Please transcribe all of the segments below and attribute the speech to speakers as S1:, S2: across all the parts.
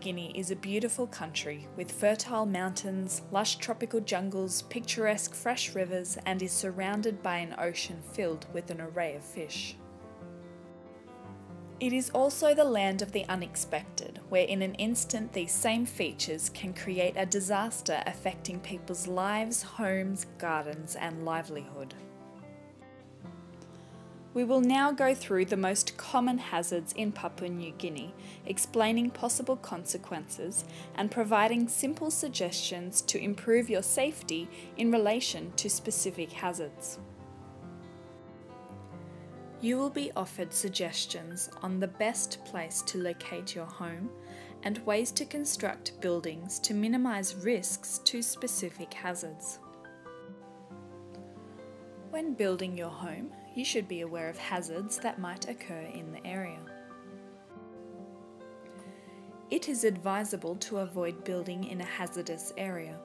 S1: Guinea is a beautiful country with fertile mountains, lush tropical jungles, picturesque fresh rivers, and is surrounded by an ocean filled with an array of fish. It is also the land of the unexpected, where in an instant these same features can create a disaster affecting people's lives, homes, gardens, and livelihood. We will now go through the most common hazards in Papua New Guinea, explaining possible consequences and providing simple suggestions to improve your safety in relation to specific hazards. You will be offered suggestions on the best place to locate your home and ways to construct buildings to minimise risks to specific hazards. When building your home, you should be aware of hazards that might occur in the area. It is advisable to avoid building in a hazardous area,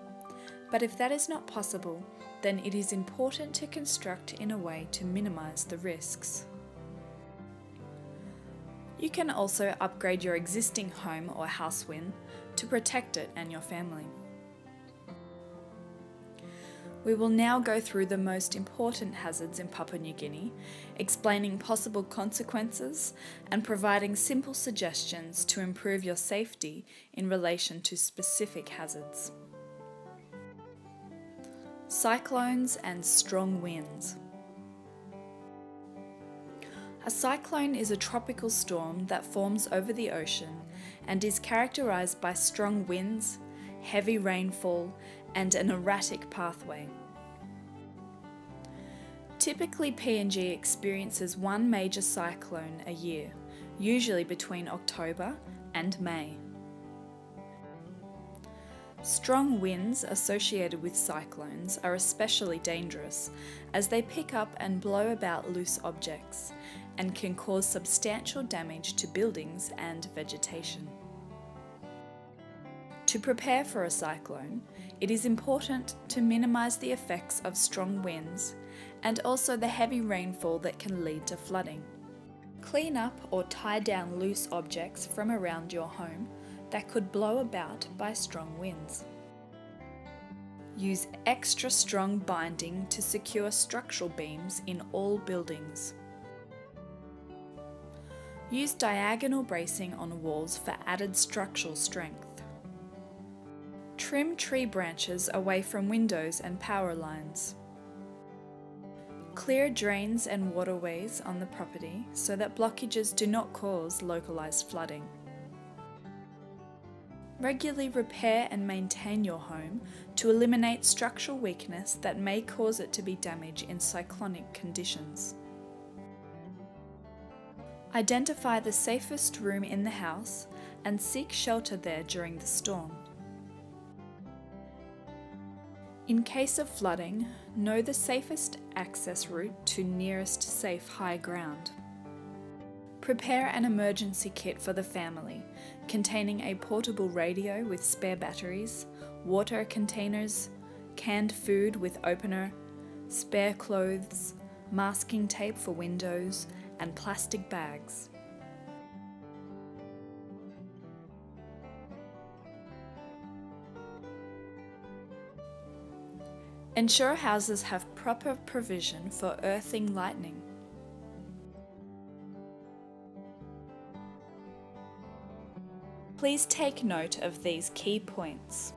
S1: but if that is not possible, then it is important to construct in a way to minimise the risks. You can also upgrade your existing home or house win to protect it and your family. We will now go through the most important hazards in Papua New Guinea, explaining possible consequences and providing simple suggestions to improve your safety in relation to specific hazards. Cyclones and strong winds. A cyclone is a tropical storm that forms over the ocean and is characterized by strong winds, heavy rainfall, and an erratic pathway. Typically, PNG experiences one major cyclone a year, usually between October and May. Strong winds associated with cyclones are especially dangerous as they pick up and blow about loose objects and can cause substantial damage to buildings and vegetation. To prepare for a cyclone, it is important to minimise the effects of strong winds and also the heavy rainfall that can lead to flooding. Clean up or tie down loose objects from around your home that could blow about by strong winds. Use extra strong binding to secure structural beams in all buildings. Use diagonal bracing on walls for added structural strength. Trim tree branches away from windows and power lines. Clear drains and waterways on the property so that blockages do not cause localised flooding. Regularly repair and maintain your home to eliminate structural weakness that may cause it to be damaged in cyclonic conditions. Identify the safest room in the house and seek shelter there during the storm. In case of flooding, know the safest access route to nearest safe high ground. Prepare an emergency kit for the family, containing a portable radio with spare batteries, water containers, canned food with opener, spare clothes, masking tape for windows, and plastic bags. Ensure houses have proper provision for earthing lightning. Please take note of these key points.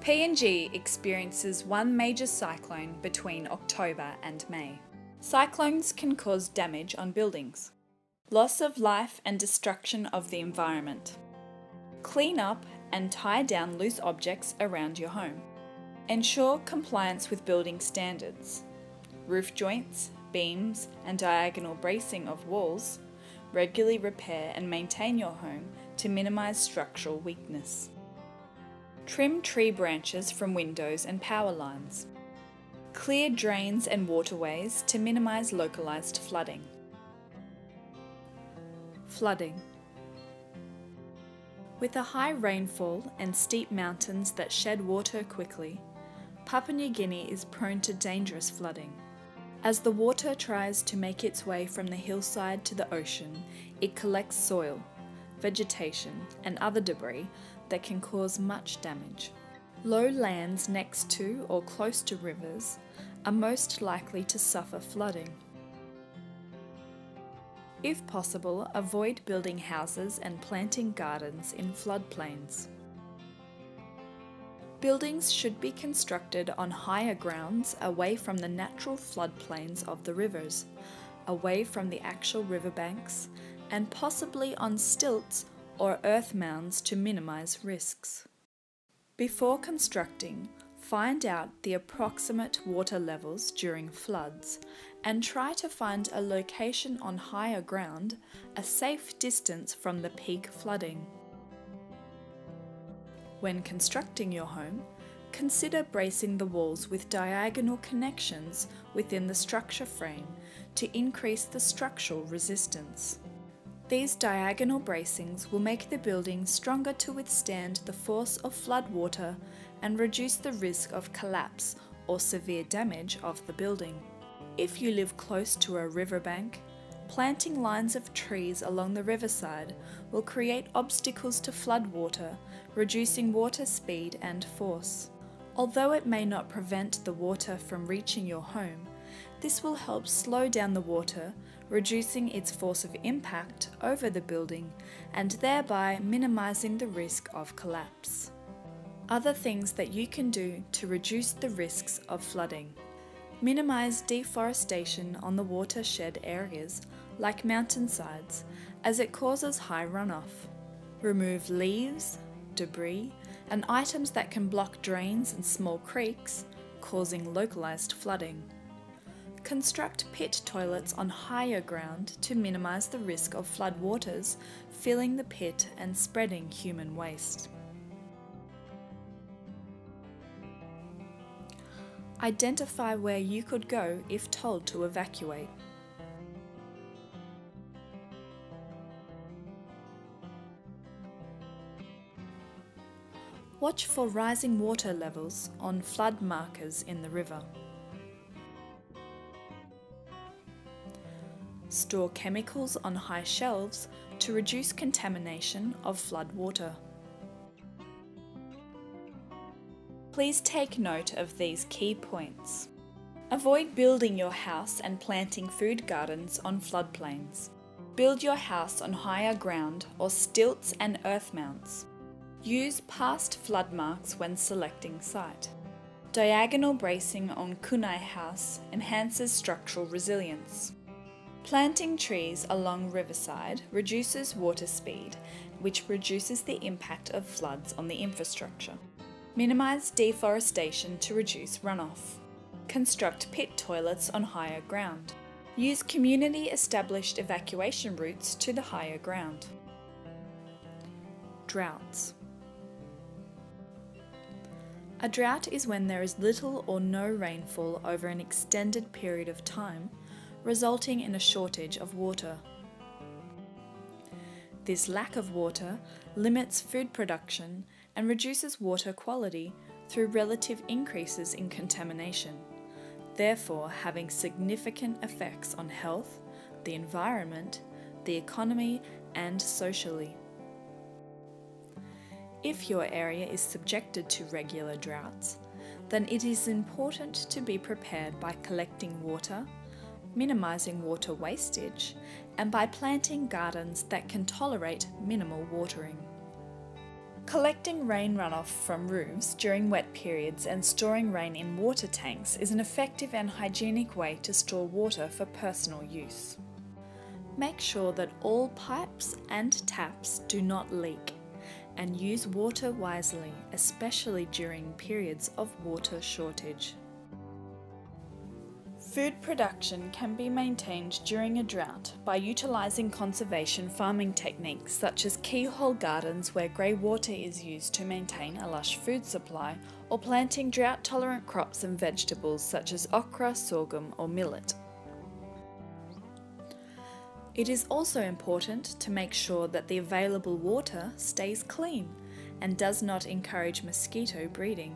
S1: PNG experiences one major cyclone between October and May. Cyclones can cause damage on buildings, loss of life and destruction of the environment. Clean up and tie down loose objects around your home. Ensure compliance with building standards. Roof joints, beams, and diagonal bracing of walls. Regularly repair and maintain your home to minimise structural weakness. Trim tree branches from windows and power lines. Clear drains and waterways to minimise localised flooding. Flooding. With a high rainfall and steep mountains that shed water quickly, Papua New Guinea is prone to dangerous flooding. As the water tries to make its way from the hillside to the ocean, it collects soil, vegetation, and other debris that can cause much damage. Low lands next to or close to rivers are most likely to suffer flooding. If possible, avoid building houses and planting gardens in floodplains. Buildings should be constructed on higher grounds away from the natural floodplains of the rivers, away from the actual riverbanks, and possibly on stilts or earth mounds to minimise risks. Before constructing, find out the approximate water levels during floods and try to find a location on higher ground, a safe distance from the peak flooding. When constructing your home, consider bracing the walls with diagonal connections within the structure frame to increase the structural resistance. These diagonal bracings will make the building stronger to withstand the force of flood water and reduce the risk of collapse or severe damage of the building. If you live close to a riverbank, planting lines of trees along the riverside will create obstacles to flood water, reducing water speed and force. Although it may not prevent the water from reaching your home, this will help slow down the water, reducing its force of impact over the building and thereby minimising the risk of collapse. Other things that you can do to reduce the risks of flooding. Minimise deforestation on the watershed areas like mountainsides as it causes high runoff. Remove leaves, debris, and items that can block drains and small creeks, causing localised flooding. Construct pit toilets on higher ground to minimise the risk of flood waters filling the pit and spreading human waste. Identify where you could go if told to evacuate. Watch for rising water levels on flood markers in the river. Store chemicals on high shelves to reduce contamination of flood water. Please take note of these key points. Avoid building your house and planting food gardens on floodplains. Build your house on higher ground or stilts and earth mounts. Use past flood marks when selecting site. Diagonal bracing on kunai house enhances structural resilience. Planting trees along riverside reduces water speed, which reduces the impact of floods on the infrastructure. Minimise deforestation to reduce runoff. Construct pit toilets on higher ground. Use community established evacuation routes to the higher ground. Droughts. A drought is when there is little or no rainfall over an extended period of time, resulting in a shortage of water. This lack of water limits food production and reduces water quality through relative increases in contamination, therefore having significant effects on health, the environment, the economy and socially. If your area is subjected to regular droughts, then it is important to be prepared by collecting water, minimising water wastage, and by planting gardens that can tolerate minimal watering. Collecting rain runoff from roofs during wet periods and storing rain in water tanks is an effective and hygienic way to store water for personal use. Make sure that all pipes and taps do not leak and use water wisely, especially during periods of water shortage. Food production can be maintained during a drought by utilising conservation farming techniques such as keyhole gardens where grey water is used to maintain a lush food supply, or planting drought tolerant crops and vegetables such as okra, sorghum, or millet. It is also important to make sure that the available water stays clean and does not encourage mosquito breeding.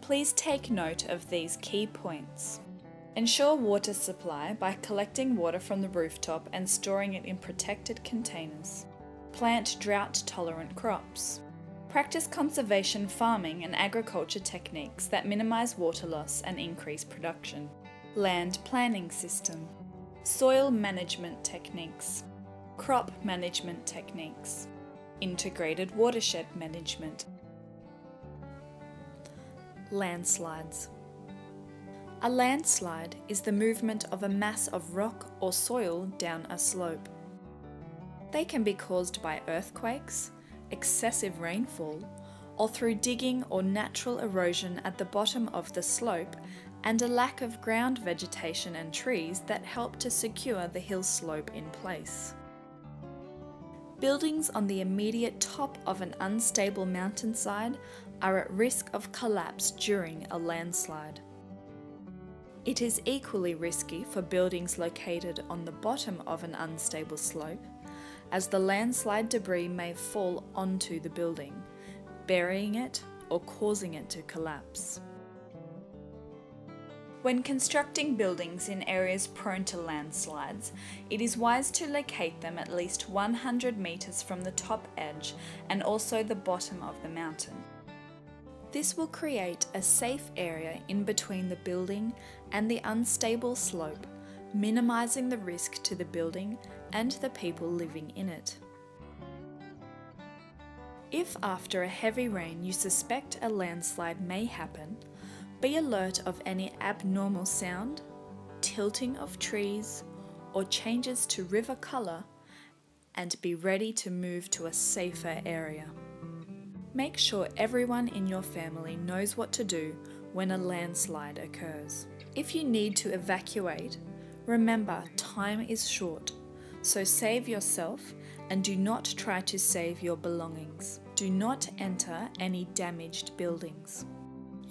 S1: Please take note of these key points. Ensure water supply by collecting water from the rooftop and storing it in protected containers. Plant drought tolerant crops. Practice conservation farming and agriculture techniques that minimise water loss and increase production. Land planning system. Soil management techniques. Crop management techniques. Integrated watershed management. Landslides. A landslide is the movement of a mass of rock or soil down a slope. They can be caused by earthquakes, excessive rainfall, or through digging or natural erosion at the bottom of the slope and a lack of ground vegetation and trees that help to secure the hill slope in place. Buildings on the immediate top of an unstable mountainside are at risk of collapse during a landslide. It is equally risky for buildings located on the bottom of an unstable slope, as the landslide debris may fall onto the building, burying it or causing it to collapse. When constructing buildings in areas prone to landslides, it is wise to locate them at least 100 metres from the top edge and also the bottom of the mountain. This will create a safe area in between the building and the unstable slope, minimising the risk to the building and the people living in it. If after a heavy rain you suspect a landslide may happen, be alert of any abnormal sound, tilting of trees, or changes to river colour, and be ready to move to a safer area. Make sure everyone in your family knows what to do when a landslide occurs. If you need to evacuate, remember time is short, so save yourself and do not try to save your belongings. Do not enter any damaged buildings.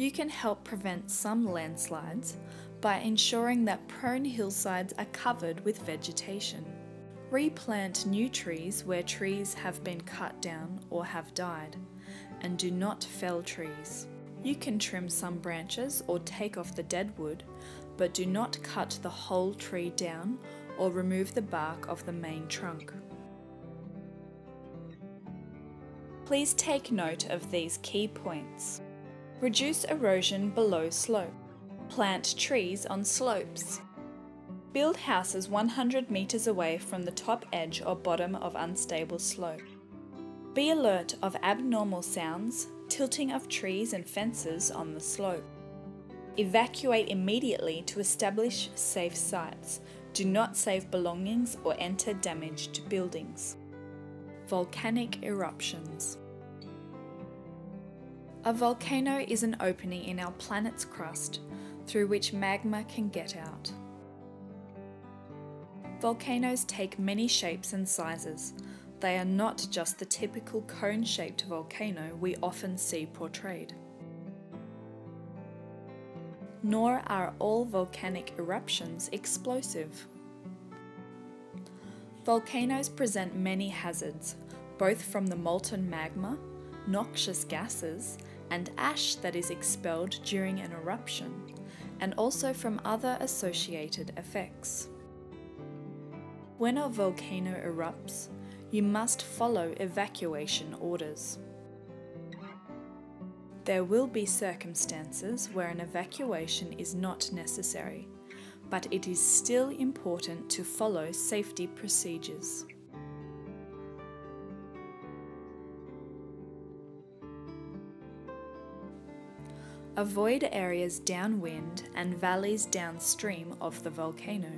S1: You can help prevent some landslides by ensuring that prone hillsides are covered with vegetation. Replant new trees where trees have been cut down or have died and do not fell trees. You can trim some branches or take off the dead wood, but do not cut the whole tree down or remove the bark of the main trunk. Please take note of these key points. Reduce erosion below slope. Plant trees on slopes. Build houses 100 metres away from the top edge or bottom of unstable slope. Be alert of abnormal sounds, tilting of trees and fences on the slope. Evacuate immediately to establish safe sites. Do not save belongings or enter damaged buildings. Volcanic eruptions. A volcano is an opening in our planet's crust through which magma can get out. Volcanoes take many shapes and sizes, they are not just the typical cone shaped volcano we often see portrayed. Nor are all volcanic eruptions explosive. Volcanoes present many hazards, both from the molten magma, noxious gases, and ash that is expelled during an eruption, and also from other associated effects. When a volcano erupts, you must follow evacuation orders. There will be circumstances where an evacuation is not necessary, but it is still important to follow safety procedures. Avoid areas downwind and valleys downstream of the volcano.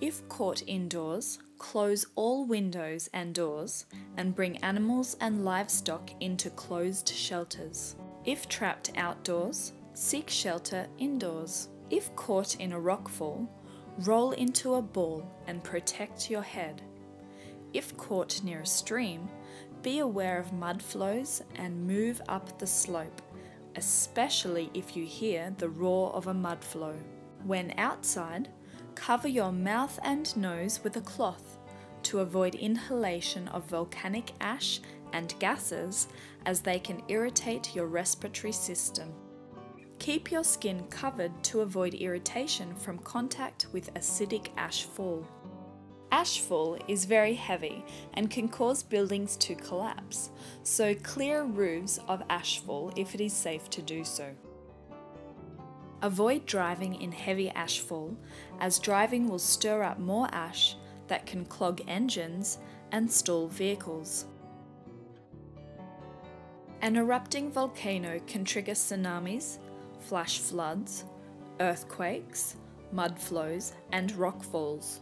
S1: If caught indoors, close all windows and doors and bring animals and livestock into closed shelters. If trapped outdoors, seek shelter indoors. If caught in a rockfall, roll into a ball and protect your head. If caught near a stream, be aware of mud flows and move up the slope, especially if you hear the roar of a mud flow. When outside, Cover your mouth and nose with a cloth to avoid inhalation of volcanic ash and gases as they can irritate your respiratory system. Keep your skin covered to avoid irritation from contact with acidic ashfall. Ashfall is very heavy and can cause buildings to collapse, so clear roofs of ashfall if it is safe to do so. Avoid driving in heavy ashfall, as driving will stir up more ash that can clog engines and stall vehicles. An erupting volcano can trigger tsunamis, flash floods, earthquakes, mud flows, and rock falls.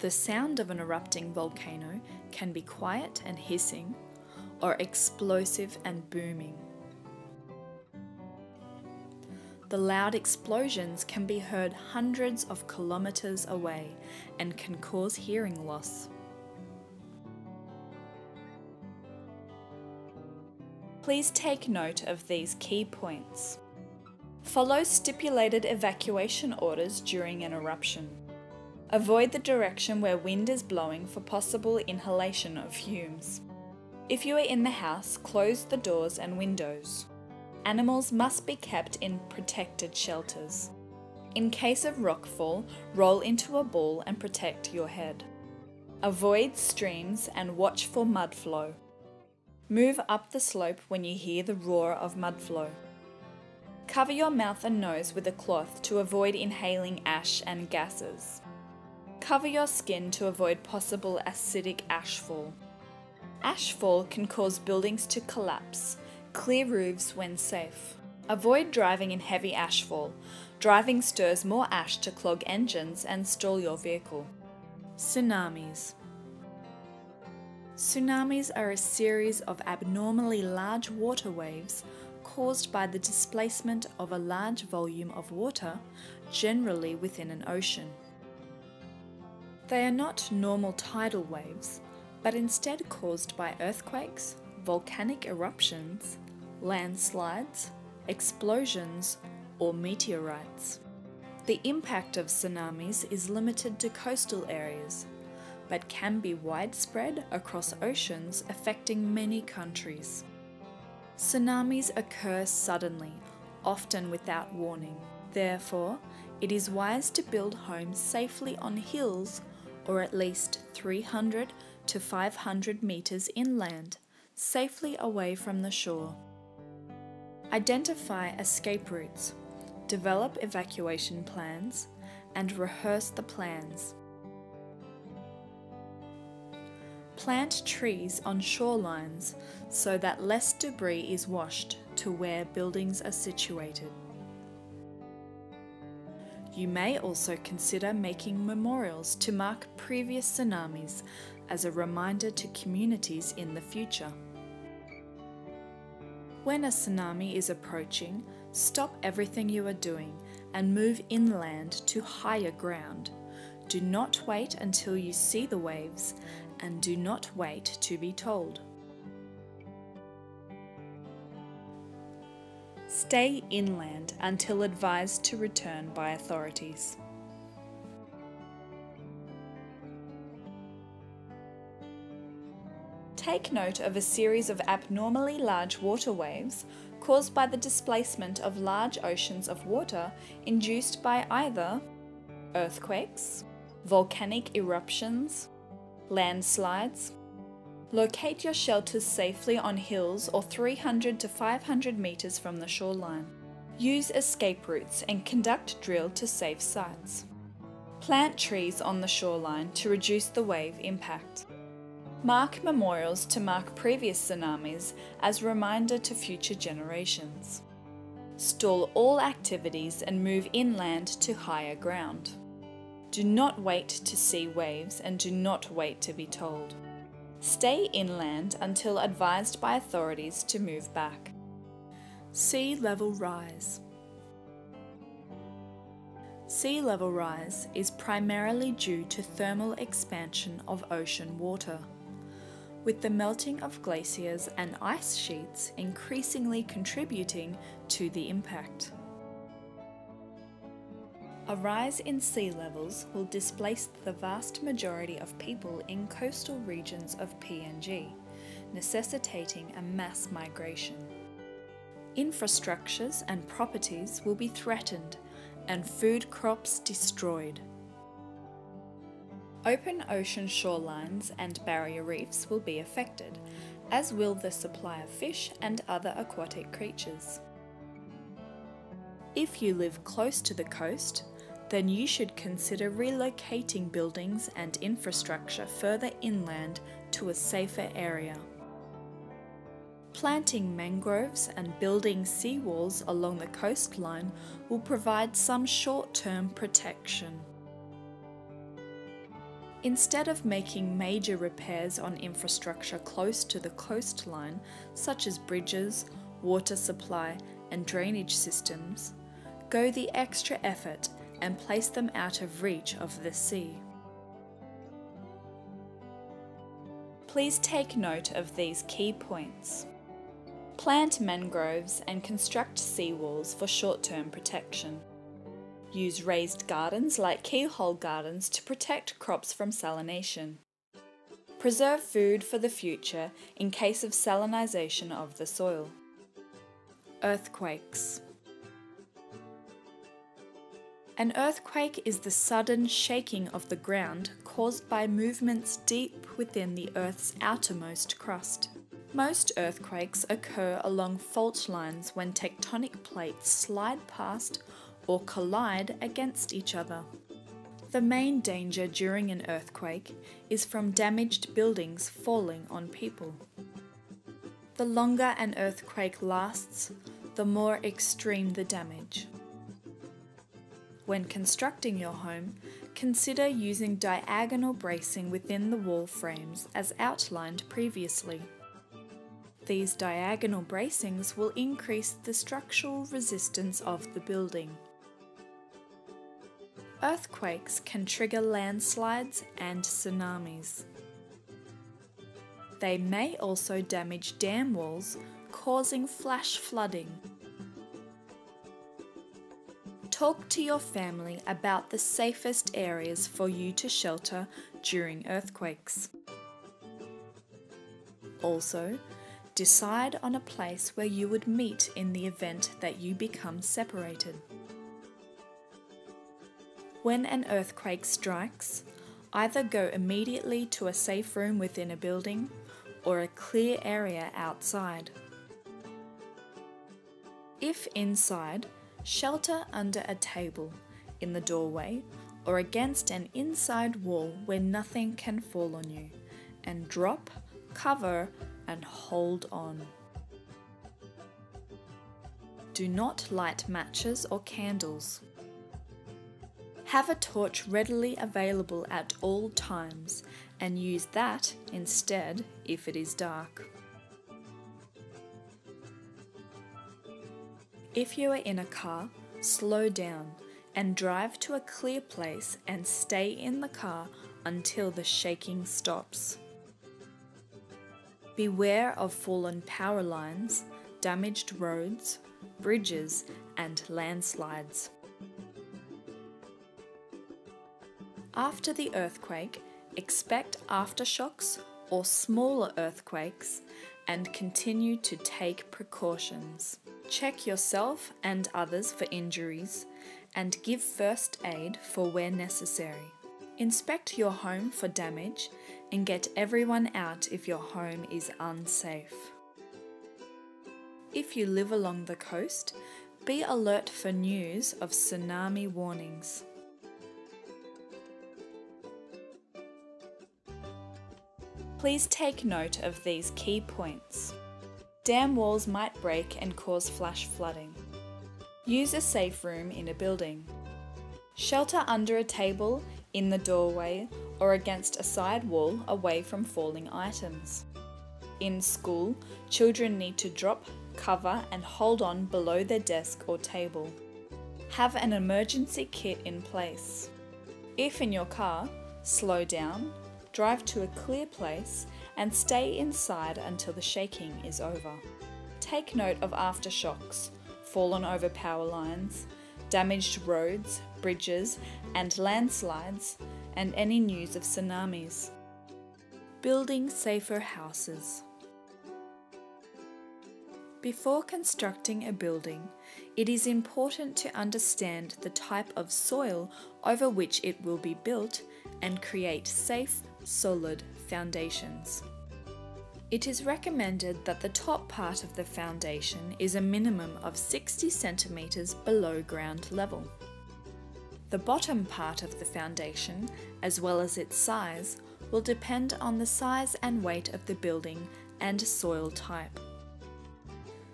S1: The sound of an erupting volcano can be quiet and hissing, or explosive and booming. The loud explosions can be heard hundreds of kilometres away and can cause hearing loss. Please take note of these key points. Follow stipulated evacuation orders during an eruption. Avoid the direction where wind is blowing for possible inhalation of fumes. If you are in the house, close the doors and windows. Animals must be kept in protected shelters. In case of rockfall, roll into a ball and protect your head. Avoid streams and watch for mud flow. Move up the slope when you hear the roar of mud flow. Cover your mouth and nose with a cloth to avoid inhaling ash and gases. Cover your skin to avoid possible acidic ashfall. Ashfall can cause buildings to collapse, Clear roofs when safe. Avoid driving in heavy ashfall. Driving stirs more ash to clog engines and stall your vehicle. Tsunamis. Tsunamis are a series of abnormally large water waves caused by the displacement of a large volume of water, generally within an ocean. They are not normal tidal waves, but instead caused by earthquakes, volcanic eruptions, landslides, explosions, or meteorites. The impact of tsunamis is limited to coastal areas, but can be widespread across oceans affecting many countries. Tsunamis occur suddenly, often without warning. Therefore, it is wise to build homes safely on hills or at least 300 to 500 metres inland safely away from the shore. Identify escape routes, develop evacuation plans, and rehearse the plans. Plant trees on shorelines so that less debris is washed to where buildings are situated. You may also consider making memorials to mark previous tsunamis as a reminder to communities in the future. When a tsunami is approaching, stop everything you are doing and move inland to higher ground. Do not wait until you see the waves and do not wait to be told. Stay inland until advised to return by authorities. take note of a series of abnormally large water waves caused by the displacement of large oceans of water induced by either earthquakes, volcanic eruptions, landslides. Locate your shelters safely on hills or 300 to 500 metres from the shoreline. Use escape routes and conduct drill to safe sites. Plant trees on the shoreline to reduce the wave impact. Mark memorials to mark previous tsunamis as a reminder to future generations. Stall all activities and move inland to higher ground. Do not wait to see waves and do not wait to be told. Stay inland until advised by authorities to move back. Sea level rise. Sea level rise is primarily due to thermal expansion of ocean water with the melting of glaciers and ice sheets increasingly contributing to the impact. A rise in sea levels will displace the vast majority of people in coastal regions of PNG, necessitating a mass migration. Infrastructures and properties will be threatened and food crops destroyed. Open ocean shorelines and barrier reefs will be affected, as will the supply of fish and other aquatic creatures. If you live close to the coast, then you should consider relocating buildings and infrastructure further inland to a safer area. Planting mangroves and building seawalls along the coastline will provide some short term protection. Instead of making major repairs on infrastructure close to the coastline, such as bridges, water supply, and drainage systems, go the extra effort and place them out of reach of the sea. Please take note of these key points. Plant mangroves and construct seawalls for short-term protection. Use raised gardens like keyhole gardens to protect crops from salination. Preserve food for the future in case of salinization of the soil. Earthquakes. An earthquake is the sudden shaking of the ground caused by movements deep within the Earth's outermost crust. Most earthquakes occur along fault lines when tectonic plates slide past or collide against each other. The main danger during an earthquake is from damaged buildings falling on people. The longer an earthquake lasts, the more extreme the damage. When constructing your home, consider using diagonal bracing within the wall frames as outlined previously. These diagonal bracings will increase the structural resistance of the building. Earthquakes can trigger landslides and tsunamis. They may also damage dam walls, causing flash flooding talk to your family about the safest areas for you to shelter during earthquakes. Also, decide on a place where you would meet in the event that you become separated. When an earthquake strikes, either go immediately to a safe room within a building or a clear area outside. If inside, Shelter under a table, in the doorway, or against an inside wall where nothing can fall on you, and drop, cover, and hold on. Do not light matches or candles. Have a torch readily available at all times and use that instead if it is dark. If you are in a car, slow down and drive to a clear place and stay in the car until the shaking stops. Beware of fallen power lines, damaged roads, bridges, and landslides. After the earthquake, expect aftershocks or smaller earthquakes and continue to take precautions. Check yourself and others for injuries and give first aid for where necessary. Inspect your home for damage and get everyone out if your home is unsafe. If you live along the coast, be alert for news of tsunami warnings. Please take note of these key points. Dam walls might break and cause flash flooding. Use a safe room in a building. Shelter under a table, in the doorway, or against a side wall away from falling items. In school, children need to drop, cover, and hold on below their desk or table. Have an emergency kit in place. If in your car, slow down, drive to a clear place, and stay inside until the shaking is over. Take note of aftershocks, fallen over power lines, damaged roads, bridges and landslides, and any news of tsunamis. Building safer houses. Before constructing a building, it is important to understand the type of soil over which it will be built and create safe, solid foundations. It is recommended that the top part of the foundation is a minimum of 60 centimetres below ground level. The bottom part of the foundation, as well as its size, will depend on the size and weight of the building and soil type.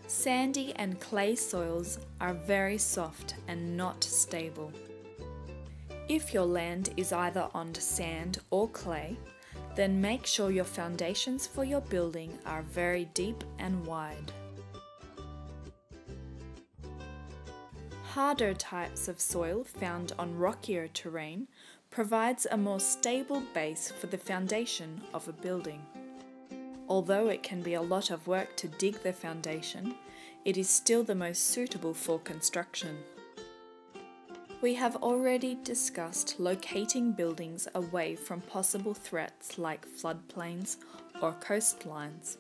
S1: Sandy and clay soils are very soft and not stable. If your land is either on sand or clay, then make sure your foundations for your building are very deep and wide. Harder types of soil found on rockier terrain provides a more stable base for the foundation of a building. Although it can be a lot of work to dig the foundation, it is still the most suitable for construction. We have already discussed locating buildings away from possible threats like floodplains or coastlines.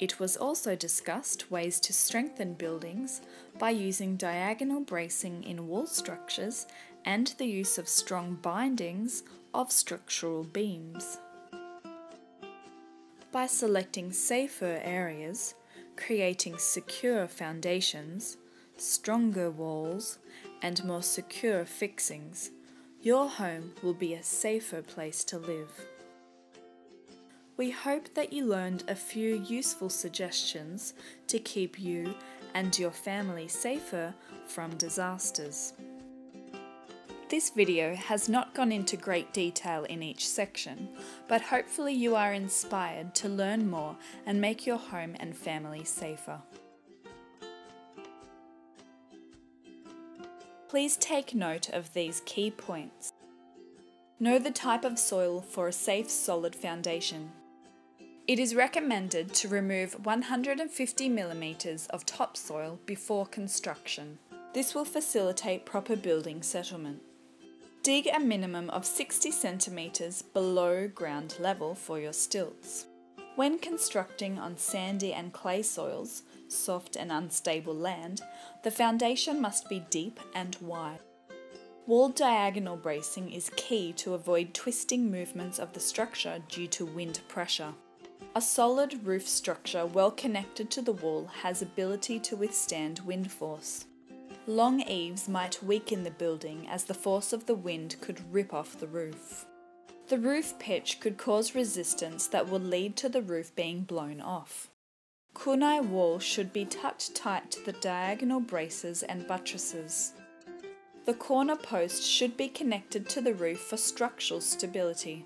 S1: It was also discussed ways to strengthen buildings by using diagonal bracing in wall structures and the use of strong bindings of structural beams. By selecting safer areas, creating secure foundations, stronger walls, and more secure fixings, your home will be a safer place to live. We hope that you learned a few useful suggestions to keep you and your family safer from disasters. This video has not gone into great detail in each section, but hopefully you are inspired to learn more and make your home and family safer. Please take note of these key points. Know the type of soil for a safe solid foundation. It is recommended to remove 150 millimeters of topsoil before construction. This will facilitate proper building settlement. Dig a minimum of 60 centimetres below ground level for your stilts. When constructing on sandy and clay soils, soft and unstable land, the foundation must be deep and wide. Wall diagonal bracing is key to avoid twisting movements of the structure due to wind pressure. A solid roof structure well connected to the wall has ability to withstand wind force. Long eaves might weaken the building as the force of the wind could rip off the roof. The roof pitch could cause resistance that will lead to the roof being blown off. Kunai wall should be tucked tight to the diagonal braces and buttresses. The corner post should be connected to the roof for structural stability.